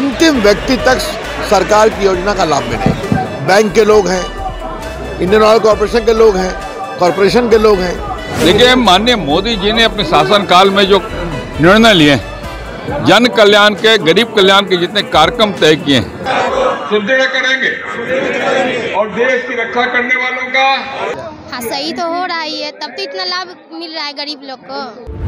अंतिम व्यक्ति तक सरकार की योजना का लाभ मिले। बैंक के लोग हैं इंडियन ऑयल कॉरपोरेशन के लोग हैं कॉरपोरेशन के लोग हैं। देखिए माननीय मोदी जी ने अपने शासनकाल में जो निर्णय लिए जन कल्याण के गरीब कल्याण के जितने कार्यक्रम तय किए हैं। सुदृढ़ करेंगे। और देश की रक्षा करने वालों का हाँ सही तो हो रहा ही है तब तो इतना लाभ मिल रहा है गरीब लोग को।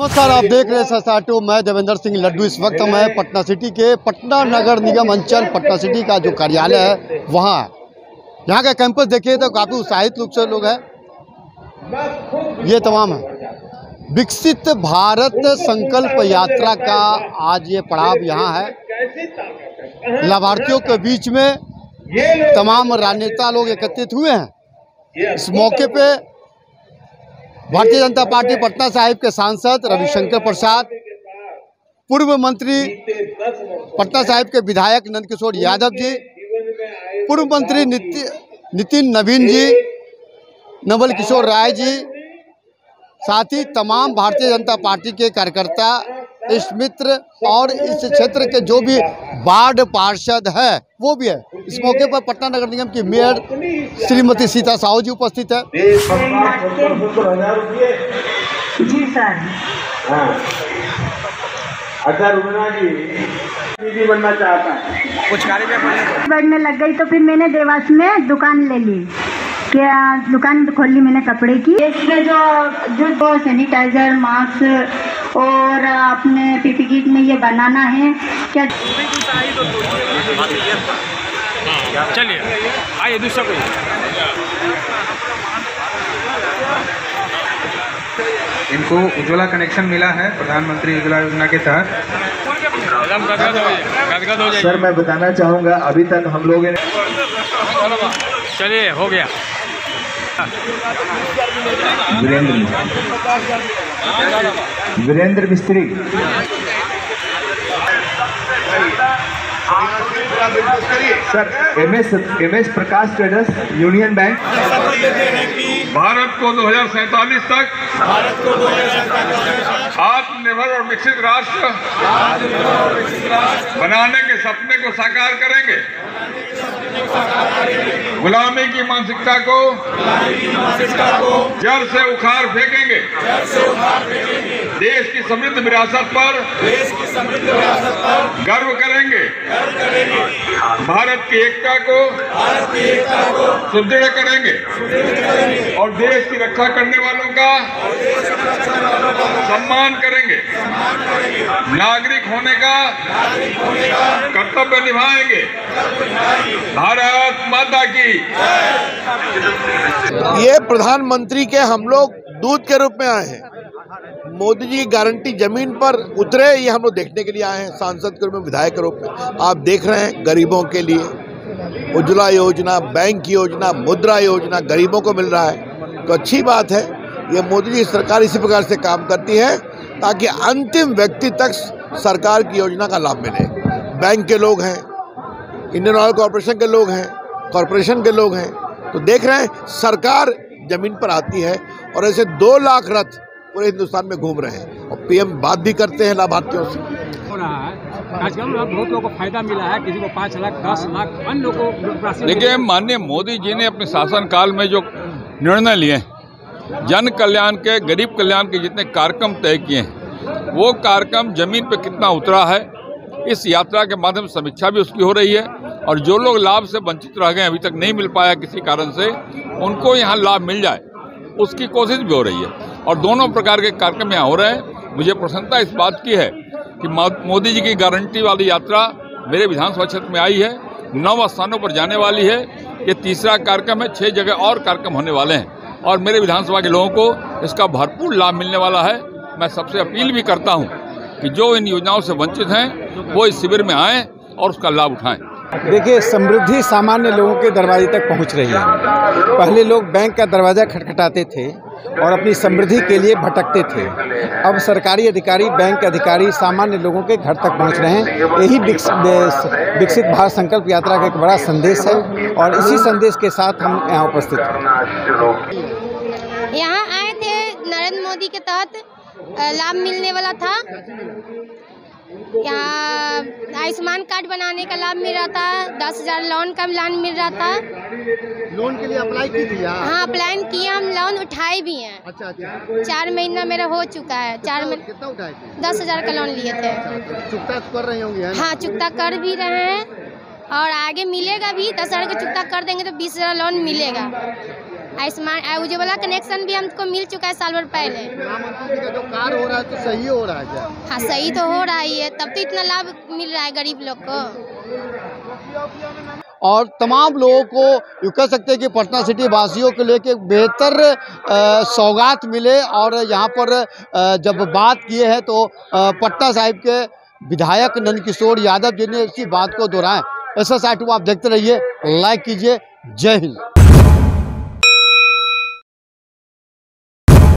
नमस्कार आप देख रहे हैं ससाटो मैं देवेंद्र सिंह लड्डू इस वक्त मैं पटना सिटी के पटना नगर निगम अंचल, पटना सिटी का जो कार्यालय है, वहाँ। यहाँ का कैंपस देखिए तो काफ़ी उत्साहित रूप से लोग हैं। ये तमाम है। विकसित भारत संकल्प यात्रा का आज ये पड़ाव यहाँ है। लाभार्थियों के बीच में तमाम राजनेता लोग एकत्रित हुए हैं। इस मौके पे भारतीय जनता पार्टी पटना साहिब के सांसद रविशंकर प्रसाद पूर्व मंत्री पटना साहिब के विधायक नंदकिशोर यादव जी पूर्व मंत्री निति, नितिन नवीन जी नवल किशोर राय जी साथ ही तमाम भारतीय जनता पार्टी के कार्यकर्ता इष्ट मित्र और इस क्षेत्र के जो भी वार्ड पार्षद है वो भी है। इस मौके पर पटना नगर निगम की मेयर श्रीमती सीता साहू जी उपस्थित है। जी सर। अच्छा जी दीदी बनना चाहता है बढ़ने लग गई तो फिर मैंने देवास में दुकान ले ली। क्या दुकान खोल ली मैंने कपड़े की? इसमें जो जो जो सैनिटाइजर मास्क और आपने पीपी किट में ये बनाना है। क्या चलिए आइए दूसरा कोई। इनको उज्ज्वला कनेक्शन मिला है प्रधानमंत्री उज्ज्वला योजना के तहत। सर मैं बताना चाहूँगा अभी तक हम लोग चलिए हो गया। Virendra Virendra Mistri sir M S M S Prakash traders union bank Bharat को दो तक आत्मनिर्भर और विकसित राष्ट्र बनाने के सपने को साकार करेंगे। गुलामी की मानसिकता को जड़ से उखाड़ फेंकेंगे। देश की समृद्ध विरासत पर गर्व करेंगे। भारत की एकता को सुदृढ़ करेंगे। और देश की रक्षा करने वालों का सम्मान करेंगे। नागरिक होने का कर्तव्य निभाएँगे। भारत माता की। ये प्रधानमंत्री के हम लोग दूध के रूप में आए हैं। मोदी जी की गारंटी ज़मीन पर उतरे, ये हम लोग देखने के लिए आए हैं। सांसद के रूप में, विधायक के रूप में। आप देख रहे हैं गरीबों के लिए। उज्ज्वला योजना, बैंक योजना, मुद्रा योजना गरीबों को मिल रहा है। तो अच्छी बात है, ये मोदी जी सरकार इसी प्रकार से काम करती है, ताकि अंतिम व्यक्ति तक सरकार की योजना का लाभ मिले। बैंक के लोग हैं, इंडियन ऑयल कॉरपोरेशन के लोग हैं, कॉरपोरेशन के लोग हैं। तो देख रहे हैं, सरकार ज़मीन पर आती है और ऐसे दो लाख रथ पूरे हिंदुस्तान में घूम रहे हैं और पीएम बात भी करते हैं लाभार्थियों से। हो रहा है। आजकल बहुत लोगों को फ़ायदा मिला है। किसी को पाँच लाख दस लाख अन्य लोगों को देखिए माननीय मोदी जी ने अपने शासनकाल में जो निर्णय लिए जन कल्याण के गरीब कल्याण के जितने कार्यक्रम तय किए हैं वो कार्यक्रम ज़मीन पे कितना उतरा है इस यात्रा के माध्यम से समीक्षा भी उसकी हो रही है और जो लोग लाभ से वंचित रह गए अभी तक नहीं मिल पाया किसी कारण से उनको यहाँ लाभ मिल जाए उसकी कोशिश भी हो रही है। और दोनों प्रकार के कार्यक्रम यहाँ हो रहे हैं। मुझे प्रसन्नता इस बात की है कि मोदी जी की गारंटी वाली यात्रा मेरे विधानसभा क्षेत्र में आई है, नौ स्थानों पर जाने वाली है। ये तीसरा कार्यक्रम है, छह जगह और कार्यक्रम होने वाले हैं। और मेरे विधानसभा के लोगों को इसका भरपूर लाभ मिलने वाला है। मैं सबसे अपील भी करता हूँ कि जो इन योजनाओं से वंचित हैं, वो इस शिविर में आएँ और उसका लाभ उठाएँ। देखिए, समृद्धि सामान्य लोगों के दरवाजे तक पहुँच रही है। पहले लोग बैंक का दरवाज़ा खटखटाते थे और अपनी समृद्धि के लिए भटकते थे। अब सरकारी अधिकारी, बैंक अधिकारी सामान्य लोगों के घर तक पहुँच रहे हैं। यही विकसित भारत संकल्प यात्रा का एक बड़ा संदेश है और इसी संदेश के साथ हम यहाँ उपस्थित हैं। यहाँ आए थे नरेंद्र मोदी के तहत लाभ मिलने वाला था। यहाँ आयुष्मान कार्ड बनाने का लाभ मिल रहा था दस हज़ार लोन का लाभ मिल रहा था। लोन के लिए अप्लाई की थी हाँ अप्लाई किया हम लोन उठाए भी हैं। अच्छा अच्छा। चार महीना मेरा हो चुका है चार महीने दस हज़ार का लोन लिए थे। चुकता तो कर रही होंगी है? हाँ चुकता कर भी रहे हैं। और आगे मिलेगा भी दस हज़ार का चुकता कर देंगे तो बीस हज़ार लोन मिलेगा। आयुष्मान उज्ज्वला कनेक्शन भी हमको मिल चुका है साल भर पहले। जी का हो रहा है तो सही हो रहा है क्या? हाँ सही तो हो रहा ही है। तब तो इतना लाभ मिल रहा है गरीब लोग को। और तमाम लोगों को यूँ कह सकते हैं कि पटना सिटी वासियों को लेके बेहतर सौगात मिले। और यहाँ पर जब बात किए हैं तो पटना साहिब के विधायक नंदकिशोर यादव जी ने इसी बात को दोहराएँ ऐसा साइट आप देखते रहिए लाइक कीजिए। जय हिंद।